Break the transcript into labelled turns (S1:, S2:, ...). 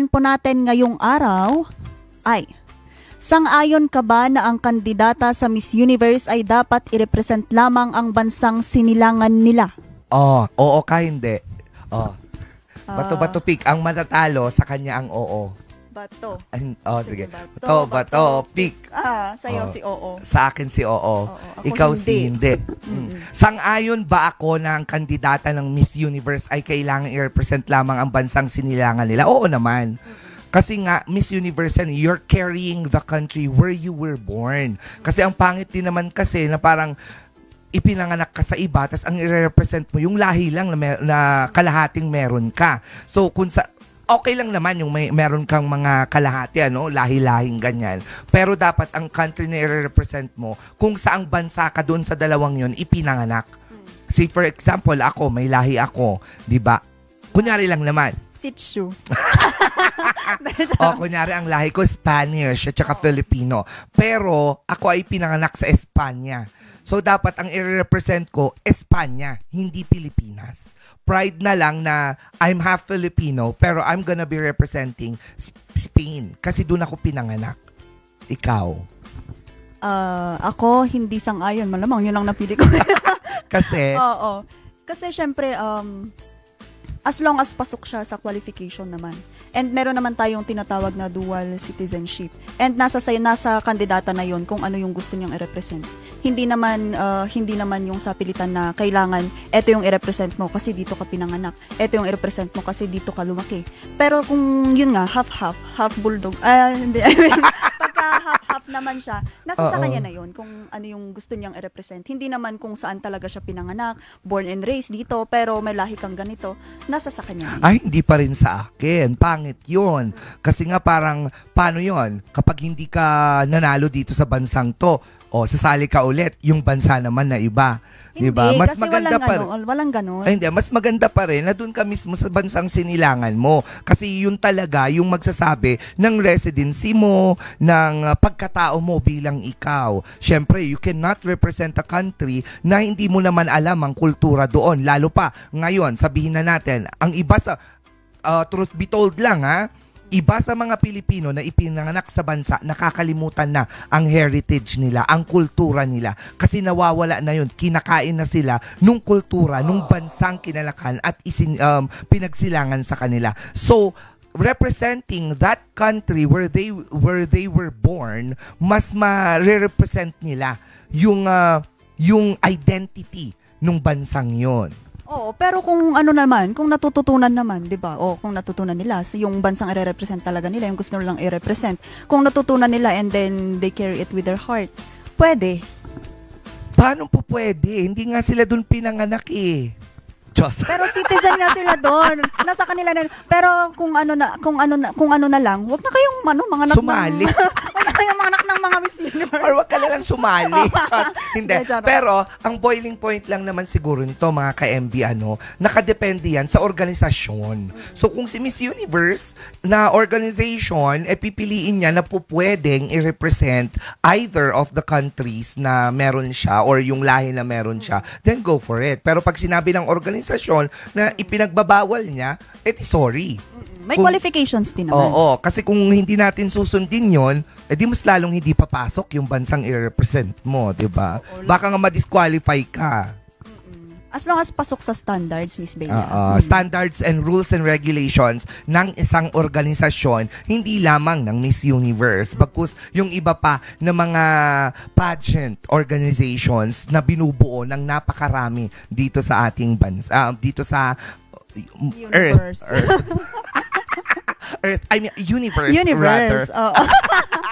S1: naman po natin ngayong araw ay Sang-ayon ka ba na ang kandidata sa Miss Universe ay dapat i-represent lamang ang bansang sinilangan nila?
S2: Oh, oo ka hindi. Oh.
S1: Ah.
S2: Bato-bato pick. Ang matatalo sa kanya ang oo.
S1: Bato.
S2: Ay, oh, sige.
S1: Bato,
S2: Bato, bato, pick.
S1: Ah, sa'yo
S2: Oh.
S1: si Oo.
S2: Sa akin si oo.
S1: Oo, ako
S2: Ikaw
S1: hindi.
S2: si hindi. Mm. Sang-ayon ba ako na ang kandidata ng Miss Universe ay kailangan i-represent lamang ang bansang sinilangan nila? Oo naman. Kasi nga, Miss Universe, yan, you're carrying the country where you were born. Kasi ang pangit din naman kasi na parang ipinanganak ka sa iba, tapos ang i-represent mo, yung lahi lang na, mer- na kalahating meron ka. So, kung sa, okay lang naman yung may meron kang mga kalahati ano, lahi-lahing ganyan. Pero dapat ang country na i-represent mo, kung saang bansa ka doon sa dalawang yon ipinanganak. See for example, ako may lahi ako, 'di ba? Kunyari lang naman.
S1: Sitsu.
S2: O kunyari ang lahi ko Spanish at saka Filipino. Pero ako ay pinanganak sa Espanya. So dapat ang i-represent ko Espanya, hindi Pilipinas. Pride na lang na I'm half Filipino pero I'm gonna be representing Spain kasi doon ako pinanganak. Ikaw.
S1: Ah, ako, hindi sang-ayon. Malamang, yun lang napili ko.
S2: Kasi
S1: Oo. Kasi syempre, um, as long as pasok siya sa qualification naman. And meron naman tayong tinatawag na dual citizenship. And nasa sa nasa kandidata na 'yon kung ano yung gusto niyang i-represent. Hindi naman uh, hindi naman yung sa pilitan na kailangan ito yung i-represent mo kasi dito ka pinanganak. Ito yung i-represent mo kasi dito ka lumaki. Pero kung yun nga half half, half bulldog. Ah, hindi. I mean, naman siya, nasa sa
S2: Oo.
S1: kanya na 'yon kung ano yung gusto niyang i-represent. Hindi naman kung saan talaga siya pinanganak, born and raised dito, pero may lahi kang ganito, nasa sa kanya. na yun.
S2: ay hindi pa rin sa akin. Pangit 'yun. Kasi nga parang paano 'yon? Kapag hindi ka nanalo dito sa bansang 'to, o sasali ka ulit yung bansa naman na iba. 'Di ba?
S1: Hindi,
S2: Mas
S1: kasi
S2: maganda
S1: walang
S2: pa
S1: ano,
S2: rin.
S1: walang ganun.
S2: Ay, hindi, mas maganda pa rin na doon ka mismo sa bansang sinilangan mo. Kasi yun talaga yung magsasabi ng residency mo, ng uh, pagkatao mo bilang ikaw. Siyempre, you cannot represent a country na hindi mo naman alam ang kultura doon. Lalo pa, ngayon, sabihin na natin, ang iba sa, uh, truth be told lang ha, iba sa mga Pilipino na ipinanganak sa bansa, nakakalimutan na ang heritage nila, ang kultura nila. Kasi nawawala na yun. Kinakain na sila nung kultura, nung bansang kinalakan at isin, um, pinagsilangan sa kanila. So, representing that country where they where they were born, mas ma-represent nila yung uh, yung identity nung bansang yon.
S1: Oo, pero kung ano naman, kung natututunan naman, 'di ba? O kung natutunan nila so yung bansang i-represent talaga nila, yung gusto nilang i-represent. Kung natutunan nila and then they carry it with their heart, pwede.
S2: Paano po pwede? Hindi nga sila dun pinanganak eh. Diyos.
S1: Pero citizen nga sila doon. Nasa kanila na. Pero kung ano na kung ano na kung ano na lang, wag na kayong ano, mga anak
S2: Sumali.
S1: kayong mga anak ng mga Miss Universe.
S2: Or wag ka na lang sumali. Hindi.
S1: Charot.
S2: Pero, ang boiling point lang naman siguro nito, mga ka-MB, ano, nakadepende yan sa organisasyon. So, kung si Miss Universe na organization, eh, pipiliin niya na po pwedeng i-represent either of the countries na meron siya or yung lahi na meron siya, then go for it. Pero pag sinabi ng organisasyon na ipinagbabawal niya, edi sorry.
S1: May
S2: Kung-
S1: qualifications din naman.
S2: Oo, kasi kung hindi natin susundin yon, edi mas lalong hindi papasok yung bansang i-represent mo, di ba? Baka nga ma-disqualify ka.
S1: As long as pasok sa standards, Miss Bella.
S2: Oo,
S1: Mm.
S2: standards and rules and regulations ng isang organisasyon, hindi lamang ng Miss Universe, bagkus yung iba pa na mga pageant organizations na binubuo ng napakarami dito sa ating bansa, ah, dito sa
S1: Universe.
S2: Earth. Earth. Earth. I mean, universe, rather.
S1: Universe. Oo.